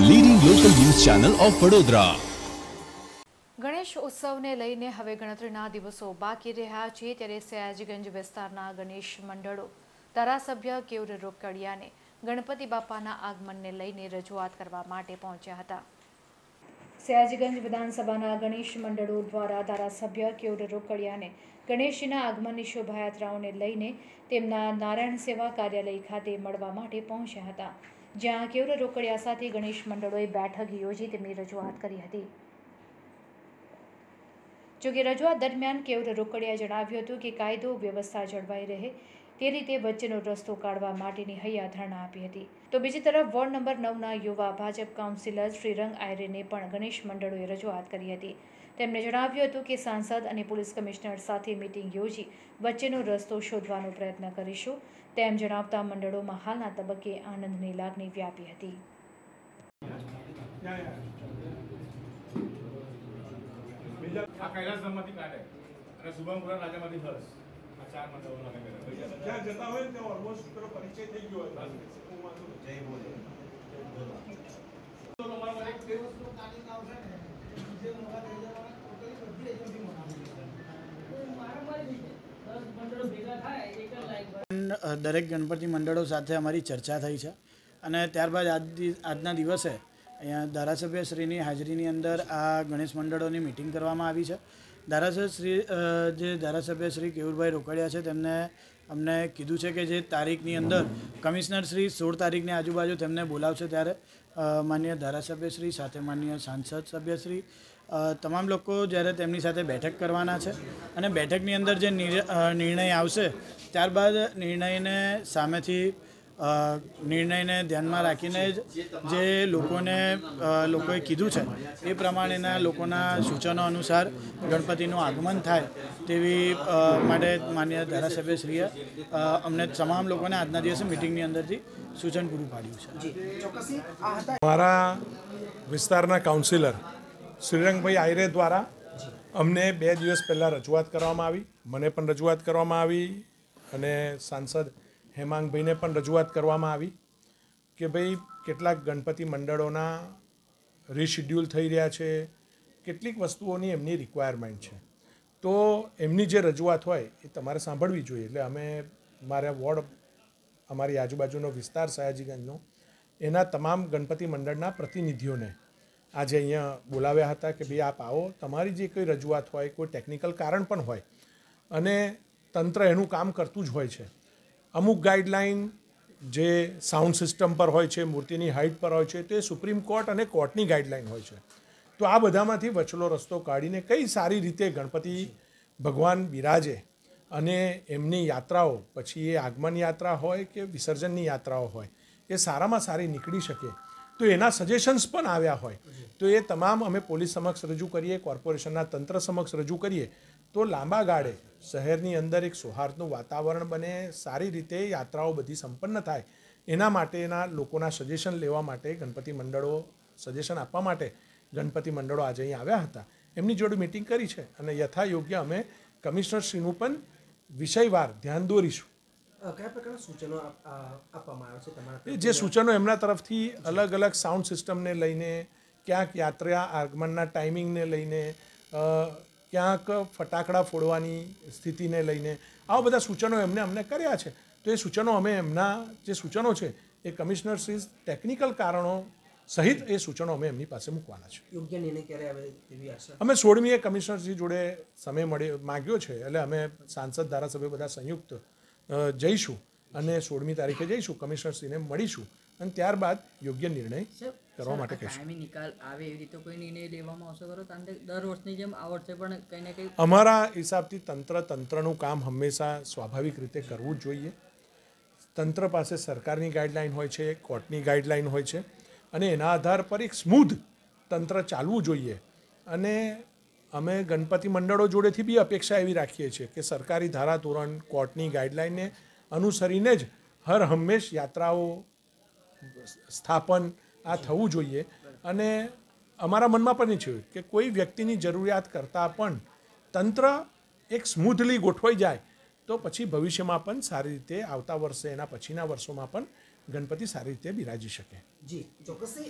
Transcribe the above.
Of Vadodara Ganesh ઉત્સવને લઈને હવે ગણતરીના દિવસો બાકી રહ્યા છે, ત્યારે સયાજીગંજ વિસ્તારના ગણેશ મંડળો ધારાસભ્ય કેવર રોકડિયાને ગણપતિ બાપાના આગમનને લઈને રજૂઆત કરવા માટે પહોંચ્યા હતા. સયાજીગંજ વિધાનસભાના ગણેશ મંડળો દ્વારા ધારાસભ્ય કેવર રોકડિયાને ગણેશજીના આગમનની શોભાયાત્રાઓને લઈને તેમના નારાયણ સેવા કાર્યાલય ખાતે મળવા માટે પહોંચ્યા હતા. જ્યાં કેવર રોકડિયા સાથે ગણેશ મંડળોએ બેઠક યોજી તેમની રજૂઆત કરી હતી. જોકે રજૂઆત દરમિયાન કેવર રોકડિયા જણાવ્યું હતું કે કાયદો વ્યવસ્થા જળવાઈ રહે તે રીતે વચ્ચેનો રસ્તો કાઢવા માટેની હૈયાધારણા આપી હતી. તો બીજી તરફ વોર્ડ નંબર નવના યુવા ભાજપ કાઉન્સિલર શ્રીરંગ આયરેને પણ ગણેશ મંડળોએ રજૂઆત કરી હતી. તેમણે જણાવ્યું હતું કે સાંસદ અને પોલીસ કમિશનર સાથે મિટિંગ યોજી વચ્ચેનો રસ્તો શોધવાનો પ્રયત્ન કરીશું, તેમ જણાવતા મંડળોમાં હાલના તબક્કે આનંદની લાગણી વ્યાપી હતી. આ કૈલાસધામમાંથી કાઢે. અને શુભમપુરા રાજામાંથી હર્ષ. આ ચાર મંડળો જ્યાં જતા હોય ત્યાં ઓલમોસ્ટ પેલો પરિચય થઈ ગયો હોય. હું વાંધો નહીં. પણ, અ, દરેક ગણપતિ મંડળો સાથે અમારી ચર્ચા થઈ છે. અને ત્યારબાદ આજ આજના દિવસે અહીંયા ધારાસભ્યશ્રીની હાજરીની અંદર આ ગણેશ મંડળોની મિટિંગ કરવામાં આવી છે. ધારાસભ્ય શ્રી જે ધારાસભ્ય શ્રી કેવુરભાઈ રોકડિયા છે, તેમને અમને કીધું છે કે જે તારીખની અંદર કમિશનર શ્રી સોળ તારીખની આજુબાજુ તેમને બોલાવશે ત્યારે માન્ય ધારાસભ્યશ્રી સાથે માન્ય સાંસદ સભ્યશ્રી તમામ લોકો જ્યારે તેમની સાથે બેઠક કરવાના છે અને બેઠકની અંદર જે નિર- નિર્ણય આવશે, ત્યારબાદ નિર્ણયને સામેથી નિર્ણયને ધ્યાનમાં રાખીને જ જે લોકોને લોકોએ કીધું છે એ પ્રમાણેના લોકોના સૂચનો અનુસાર ગણપતિનું આગમન થાય તેવી માટે માન્ય ધારાસભ્યશ્રીએ અમને તમામ લોકોને આજના દિવસે મિટિંગની અંદરથી સૂચન પૂરું પાડ્યું છે. મારા વિસ્તારના કાઉન્સિલર શ્રીરંગભાઈ આયરે દ્વારા અમને બે દિવસ પહેલાં રજૂઆત કરવામાં આવી મને પણ રજૂઆત કરવામાં આવી અને સાંસદ હેમાંગભાઈને પણ રજૂઆત કરવામાં આવી કે ભાઈ, કેટલાક ગણપતિ મંડળોના રિશિડ્યુલ થઈ રહ્યા છે, કેટલીક વસ્તુઓની એમની રિક્વાયરમેન્ટ છે. તો એમની જે રજૂઆત હોય એ તમારે સાંભળવી જોઈએ. એટલે અમે મારા વોર્ડ, અમારી આજુબાજુનો વિસ્તાર સયાજીગંજનો, એના તમામ ગણપતિ મંડળના પ્રતિનિધિઓને આજે અહીંયા બોલાવ્યા હતા કે ભાઈ, આપ આવો. તમારી જે કોઈ રજૂઆત હોય, કોઈ ટેકનિકલ કારણ પણ હોય, અને તંત્ર એનું કામ કરતું જ હોય છે અમુક ગાઈડલાઇન જે સાઉન્ડ સિસ્ટમ પર હોય છે, મૂર્તિની હાઇટ પર હોય છે, તે સુપ્રીમ કોર્ટ અને કોર્ટની ગાઈડલાઇન હોય છે. તો આ બધામાંથી વચલો રસ્તો કાઢીને કઈ સારી રીતે ગણપતિ ભગવાન બિરાજે અને એમની યાત્રાઓ, પછી એ આગમન યાત્રા હોય કે વિસર્જનની યાત્રાઓ હોય, એ સારામાં સારી નીકળી શકે. તો એના સજેશન્સ પણ આવ્યા હોય. તો એ તમામ અમે પોલીસ સમક્ષ રજૂ કરીએ, કોર્પોરેશનના તંત્ર સમક્ષ રજૂ કરીએ તો લાંબા ગાળે શહેરની અંદર એક સૌહાર્દનું વાતાવરણ બને સારી રીતે યાત્રાઓ બધી સંપન્ન થાય એના માટેના લોકોના સજેશન લેવા માટે ગણપતિ મંડળો સજેશન આપવા માટે ગણપતિ મંડળો આજે અહીં આવ્યા હતા. એમની જોડે મિટિંગ કરી છે અને યથા યોગ્ય અમે કમિશનરશ્રીનું પણ વિષયવાર ધ્યાન દોરીશું. કયા પ્રકારના સૂચનો આપવામાં આવે છે તમારા જે સૂચનો એમના તરફથી અલગ અલગ સાઉન્ડ સિસ્ટમને લઈને ક્યાંક યાત્રા આગમનના ટાઈમિંગને લઈને ક્યાંક ફટાકડા ફોડવાની સ્થિતિને લઈને આવા બધા સૂચનો એમને અમને કર્યા છે. તો એ સૂચનો અમે એમના જે સૂચનો છે એ કમિશનર શ્રી ટેકનિકલ કારણો સહિત એ સૂચનો અમે એમની પાસે મૂકવાના છે. યોગ્ય નિર્ણય ક્યારે આવે તેવી આશા? અમે સોળમીએ કમિશનરશ્રી જોડે સમય મળ્યો માગ્યો છે એટલે અમે સાંસદ ધારાસભ્ય બધા સંયુક્ત જઈશું અને સોળમી તારીખે જઈશું કમિશનરશ્રીને મળીશું અને ત્યારબાદ યોગ્ય નિર્ણય કરવા માટે કહીશું. નિકાલ આવે એવી રીતે કોઈ નિર્ણય લેવામાં આવશે ખરો કારણ કે દર વર્ષની જેમ આ વર્ષે પણ કંઈ ને કંઈ અમારા હિસાબથી તંત્ર તંત્રનું કામ હંમેશા સ્વાભાવિક રીતે કરવું જ જોઈએ. તંત્ર પાસે સરકારની ગાઈડલાઈન હોય છે કોર્ટની ગાઈડલાઈન હોય છે અને એના આધાર પર એક સ્મૂધ તંત્ર ચાલવું જોઈએ. અને અમે ગણપતિ મંડળો જોડેથી બી અપેક્ષા એવી રાખીએ છીએ કે સરકારી ધારાધોરણ કોર્ટની ગાઈડલાઈનને અનુસરીને જ હર હંમેશ યાત્રાઓ સ્થાપન આ થવું જોઈએ. અને અમારા મનમાં પણ એ છે કે કોઈ વ્યક્તિની જરૂરિયાત કરતાં પણ તંત્ર એક સ્મૂથલી ગોઠવાઈ જાય, તો પછી ભવિષ્યમાં પણ સારી રીતે આવતા વર્ષે એના પછીના વર્ષોમાં પણ ગણપતિ સારી રીતે બિરાજી શકે. જી, ચોક્કસથી.